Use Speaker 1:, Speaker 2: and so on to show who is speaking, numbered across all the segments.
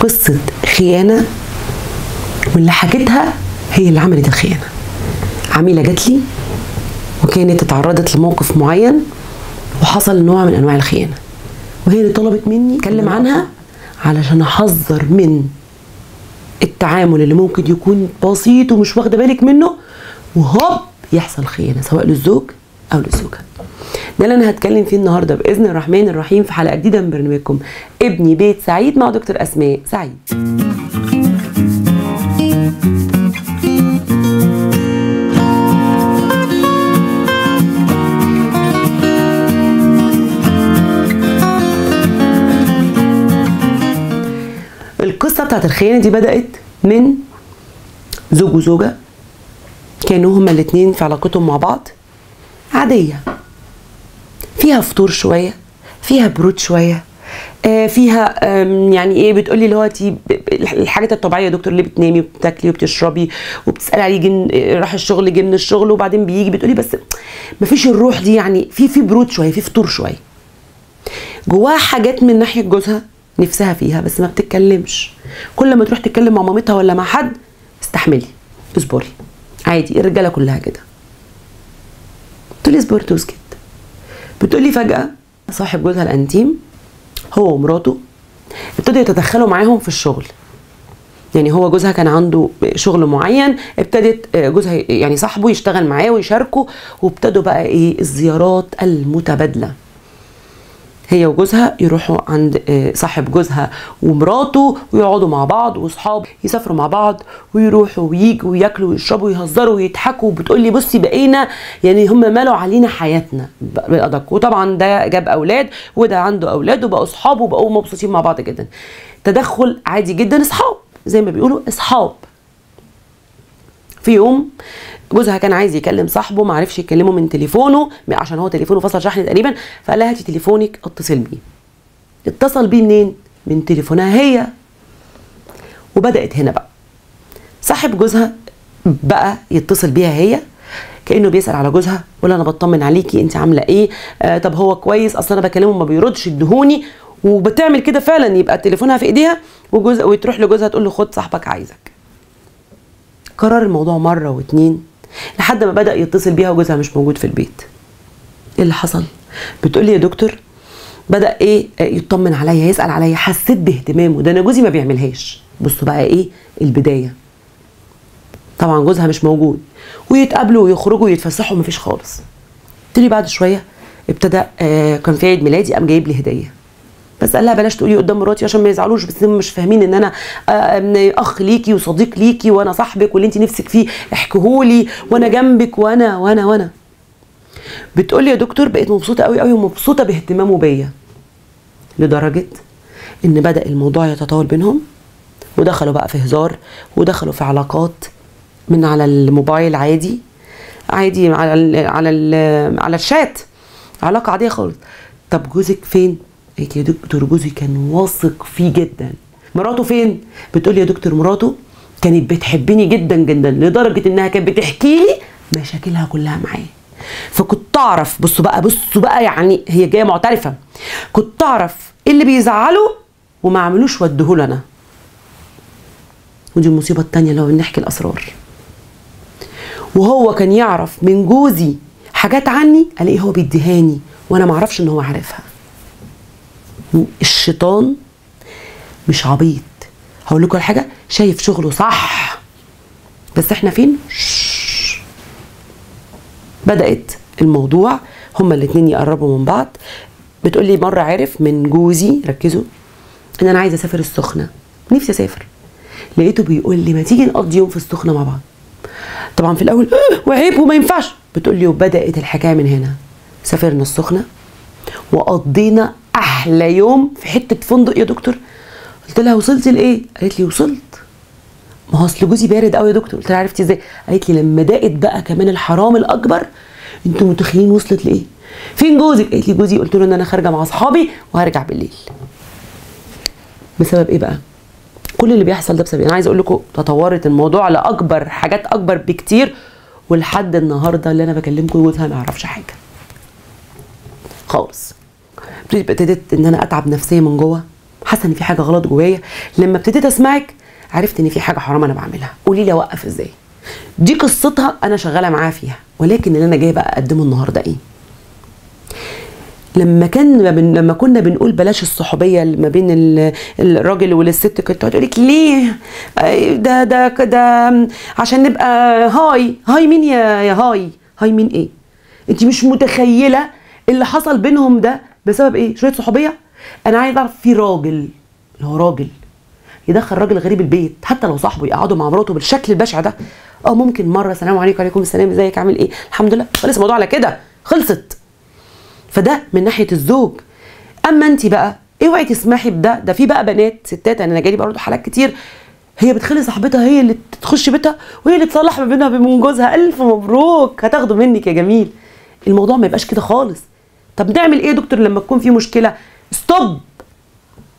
Speaker 1: قصة خيانة واللي حكتها هي اللي عملت الخيانة. عميلة جات لي وكانت اتعرضت لموقف معين وحصل نوع من أنواع الخيانة. وهي اللي طلبت مني أتكلم عنها علشان أحذر من التعامل اللي ممكن يكون بسيط ومش واخدة بالك منه وهوب يحصل خيانة سواء للزوج أو للزوجة. ده اللي أنا هتكلم فيه النهارده بإذن الرحمن الرحيم في حلقة جديدة من برنامجكم. ابني بيت سعيد مع دكتور أسماء سعيد. القصة بتاعت الخيانة دي بدأت من زوج وزوجة كانوا هما الاتنين في علاقتهم مع بعض عادية. فيها فطور شوية فيها برود شوية آه، فيها يعني إيه بتقولي اللي هو الحاجات الطبيعية يا دكتور اللي بتنامي وبتاكلي وبتشربي وبتسألي عليه جن راح الشغل جه من الشغل وبعدين بيجي بتقولي بس مفيش الروح دي يعني في في برود شوية في فطور شوية. جواها حاجات من ناحية جوزها نفسها فيها بس ما بتتكلمش. كل ما تروح تتكلم مع مامتها ولا مع حد استحملي اصبري. عادي الرجالة كلها كده. تقولي اصبرت وسكت بتقولي فجأة صاحب جوزها الأنتيم هو ومراته ابتدوا يتدخلوا معاهم في الشغل. يعني هو جوزها كان عنده شغل معين ابتدت جوزها يعني صاحبه يشتغل معاه ويشاركه وابتدوا بقى إيه الزيارات المتبادلة. هي وجوزها يروحوا عند آه، صاحب جوزها ومراته ويقعدوا مع بعض واصحاب يسافروا مع بعض ويروحوا وييجوا وياكلوا ويشربوا ويهزروا ويضحكوا وبتقول لي بصي بقينا يعني هم مالوا علينا حياتنا. بالادق وطبعا ده جاب أولاد وده عنده أولاد وبقوا اصحاب وبقوا مبسوطين مع بعض جدا. تدخل عادي جدا أصحاب. زي ما بيقولوا أصحاب. في يوم جوزها كان عايز يكلم صاحبه ما عرفش يكلمه من تليفونه عشان هو تليفونه فصل شحن تقريبا فقال لها هاتي تليفونك اتصل بيه. اتصل بيه منين؟ من تليفونها هي. وبدأت هنا بقى. صاحب جوزها بقى يتصل بيها هي كأنه بيسأل على جوزها ولا أنا بطمن عليكي أنت عاملة إيه؟ آه طب هو كويس؟ أصلا أنا بكلمه ما بيردش ادهوني. وبتعمل كده فعلا يبقى تليفونها في إيديها وجوز وتروح لجوزها تقول له خد صاحبك عايزك. كرر الموضوع مرة واتنين لحد ما بدأ يتصل بيها وجوزها مش موجود في البيت. إيه اللي حصل؟ بتقول لي يا دكتور بدأ إيه آه، يطمن عليا يسأل عليا. حسيت باهتمامه. ده أنا جوزي ما بيعملهاش. بصوا بقى إيه البداية. طبعا جوزها مش موجود. ويتقابلوا ويخرجوا ويتفسحوا مفيش خالص. لي بعد شوية ابتدى آه كان في عيد ميلادي قام جايب لي هدية. بس قال لها بلاش تقولي قدام مراتي عشان ما يزعلوش بس هم مش فاهمين إن أنا آه، أخ ليكي وصديق ليكي وأنا صاحبك واللي انت نفسك فيه احكيهولي وأنا جنبك وأنا وأنا وأنا. بتقول لي يا دكتور بقيت مبسوطة قوي قوي ومبسوطة باهتمامه بيا لدرجة إن بدأ الموضوع يتطور بينهم ودخلوا بقى في هزار ودخلوا في علاقات من على الموبايل عادي عادي على ال على ال على الشات علاقة عادية خالص. طب جوزك فين؟ يا دكتور جوزي كان واثق فيه جدا. مراته فين؟ بتقول يا دكتور مراته كانت بتحبني جدا جدا لدرجة إنها كانت بتحكي لي مشاكلها كلها معايا. فكنت اعرف بصوا بقى بصوا بقى يعني هي جاية معترفة. كنت اعرف إيه اللي بيزعله وما عملوش وديهوله أنا. ودي المصيبة التانية اللي هو بنحكي الأسرار. وهو كان يعرف من جوزي حاجات عني ألاقيه هو بيديهاني وأنا ما أعرفش إن هو عارفها. الشيطان مش عبيط. هقول لكم حاجة شايف شغله صح بس إحنا فين. بدأت الموضوع هما الاتنين يقربوا من بعض. بتقول لي مرة عرف من جوزي ركزوا إن أنا عايزة أسافر السخنة. نفسي أسافر. لقيته بيقول لي ما تيجي نقضي يوم في السخنة مع بعض. طبعا في الأول "آه، وعيب وما ينفعش. بتقول لي وبدأت الحكاية من هنا. سافرنا السخنة وقضينا أحلى يوم في حتة فندق يا دكتور. قلت لها وصلتي لإيه؟ قالت لي وصلت. ما هو أصل جوزي بارد قوي يا دكتور. قلت لها عرفتي إزاي؟ قالت لي لما دقت بقى كمان الحرام الأكبر أنتوا متخيلين وصلت لإيه؟ فين جوزك؟ قالت لي جوزي قلت له إن أنا خارجة مع أصحابي وهرجع بالليل. بسبب إيه بقى؟ كل اللي بيحصل ده بسبب إيه؟ أنا عايزة أقول لكم تطورت الموضوع لأكبر حاجات أكبر بكتير ولحد النهارده اللي أنا بكلمكم جوزها ما يعرفش حاجة. خالص. ابتديت إن أنا أتعب نفسيا من جوه. حاسة إن في حاجة غلط جوايا. لما ابتديت أسمعك عرفت إن في حاجة حرام أنا بعملها. قولي لي أوقف إزاي. دي قصتها أنا شغالة معاها فيها ولكن اللي أنا جاية بقى أقدمه النهارده إيه؟ لما كان. لما كنا بنقول بلاش الصحوبية ما بين ال... الراجل والست كنت تقول لك ليه؟ آه، ده ده ده عشان نبقى هاي. هاي مين يا هاي؟ هاي مين إيه؟ أنت مش متخيلة اللي حصل بينهم ده. بسبب إيه؟ شوية صحوبية. أنا عايز أعرف في راجل اللي هو راجل يدخل راجل غريب البيت حتى لو صاحبه يقعدوا مع مراته بالشكل البشع ده آه ممكن مرة سلام عليكم وعليكم السلام إزيك عامل إيه؟ الحمد لله. خلص الموضوع على كده خلصت. فده من ناحية الزوج. أما انت بقى اوعي تسمحي بده. ده في بقى بنات ستات أنا جالي برضه حالات كتير. هي بتخلي صاحبتها هي اللي تخش بيتها وهي اللي تصلح ما بينها وبين جوزها. ألف مبروك هتاخده منك يا جميل. الموضوع ما يبقاش كده خالص. طب نعمل إيه يا دكتور لما تكون في مشكلة؟ ستوب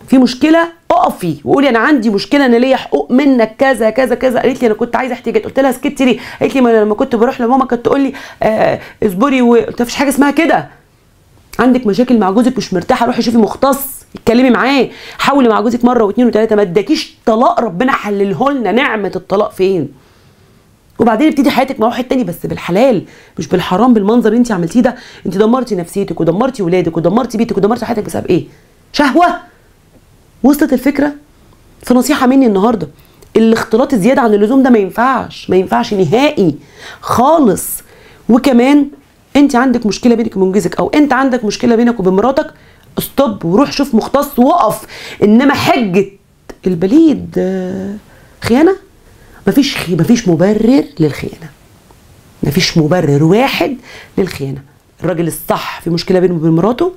Speaker 1: في مشكلة؟ اقفي. وقولي أنا عندي مشكلة أنا ليا حقوق منك كذا كذا كذا. قالت لي أنا كنت عايزة احتياجات. قلت لها سكتي ليه؟ قالت لي ما أنا لما كنت بروح لماما كانت تقول لي آه اصبري وقلت مفيش حاجة اسمها كده. عندك مشاكل مع جوزك مش مرتاحة روحي شوفي مختص اتكلمي معاه. حاولي مع جوزك مرة واثنين وثلاثه ما اداكيش طلاق ربنا حلله لنا نعمة الطلاق فين؟ وبعدين ابتدي حياتك مع واحد تاني بس بالحلال مش بالحرام بالمنظر اللي انت عملتيه ده. انت دمرتي نفسيتك ودمرتي ولادك ودمرتي بيتك ودمرتي حياتك بسبب إيه؟ شهوة! وصلت الفكرة؟ فنصيحه مني النهارده الاختلاط الزيادة عن اللزوم ده ما ينفعش ما ينفعش نهائي خالص. وكمان انت عندك مشكلة بينك وبين جوزك أو انت عندك مشكلة بينك وبين مراتك ستوب وروح شوف مختص وقف انما حجة البليد خيانة؟ مفيش خي... مفيش مبرر للخيانة. مفيش مبرر واحد للخيانة. الراجل الصح في مشكلة بينه وبين مراته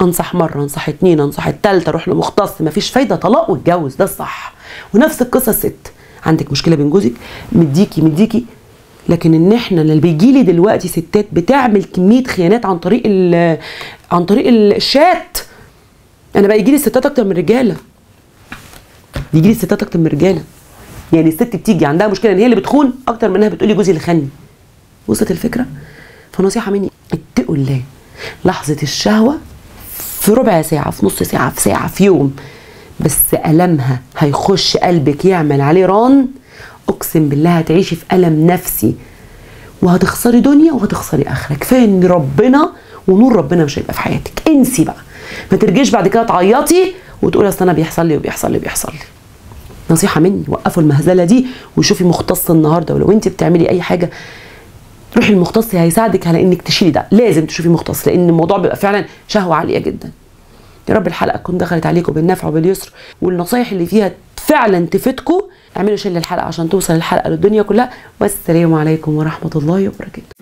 Speaker 1: أنصح مرة أنصح اتنين أنصح التالتة أروح لمختص. مفيش فايدة طلاق واتجوز ده الصح. ونفس القصة الست. عندك مشكلة بين جوزك؟ مديكي مديكي. لكن إن إحنا اللي بيجي لي دلوقتي ستات بتعمل كمية خيانات عن طريق عن طريق ال- الشات. أنا بقى يجي لي ستات أكتر من رجالة. يجي لي ستات أكتر من رجالة. يعني الست بتيجي عندها مشكلة إن هي اللي بتخون أكتر منها بتقولي جوزي اللي خاني وصلت الفكرة؟ فنصيحة مني اتقوا الله. لحظة الشهوة في ربع ساعة في نص ساعة في ساعة في يوم. بس ألمها هيخش قلبك يعمل عليه ران. أقسم بالله هتعيشي في ألم نفسي. وهتخسري دنيا وهتخسري آخرة. كفاية إن ربنا ونور ربنا مش هيبقى في حياتك. انسي بقى. ما ترجيش بعد كده تعيطي وتقولي أصل أنا بيحصل لي وبيحصل لي وبيحصل لي. نصيحة مني وقفوا المهزلة دي وشوفي مختص النهاردة ولو انت بتعملي أي حاجة روحي المختص هيساعدك على إنك تشيلي ده. لازم تشوفي مختص لأن الموضوع بيبقى فعلا شهوة عالية جدا. يا رب الحلقة تكون دخلت عليكم بالنفع وباليسر والنصايح اللي فيها فعلا تفيدكم اعملوا شير للحلقة عشان توصل الحلقة للدنيا كلها. والسلام عليكم ورحمة الله وبركاته.